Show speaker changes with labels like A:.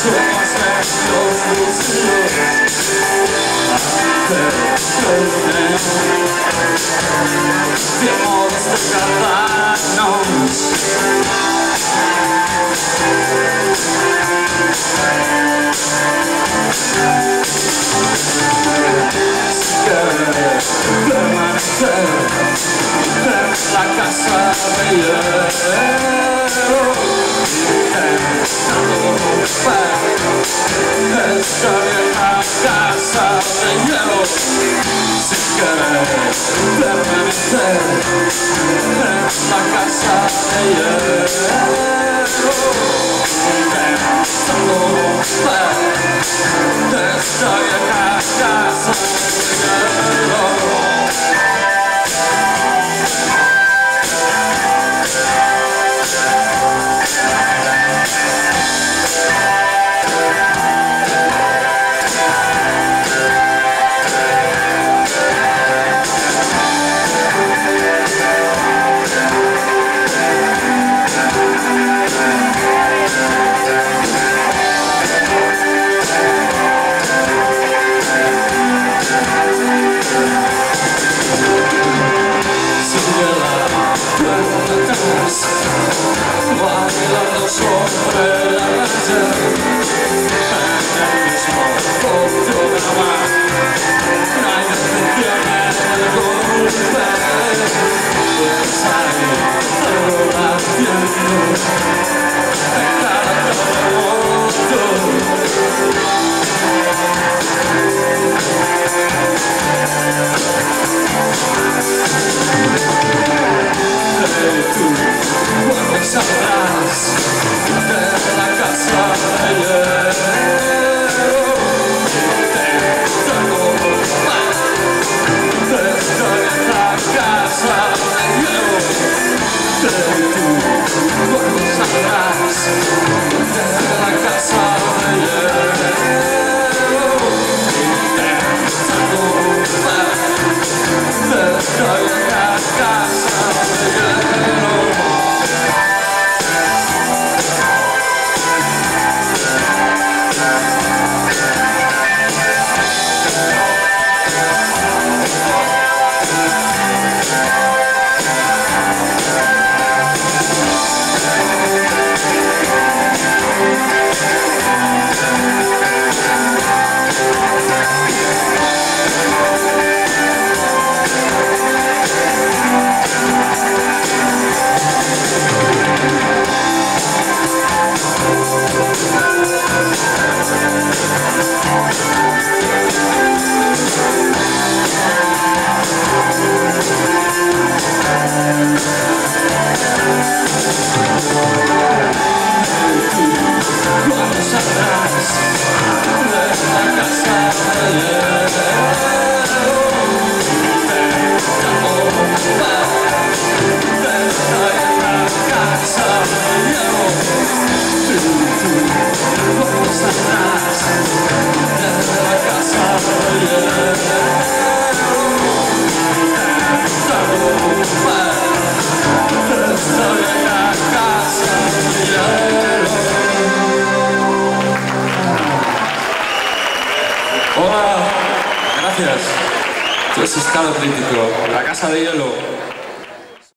A: So much that goes into it I'm all the stuff Sabrás gracias. Tú has estado crítico. La casa de hielo.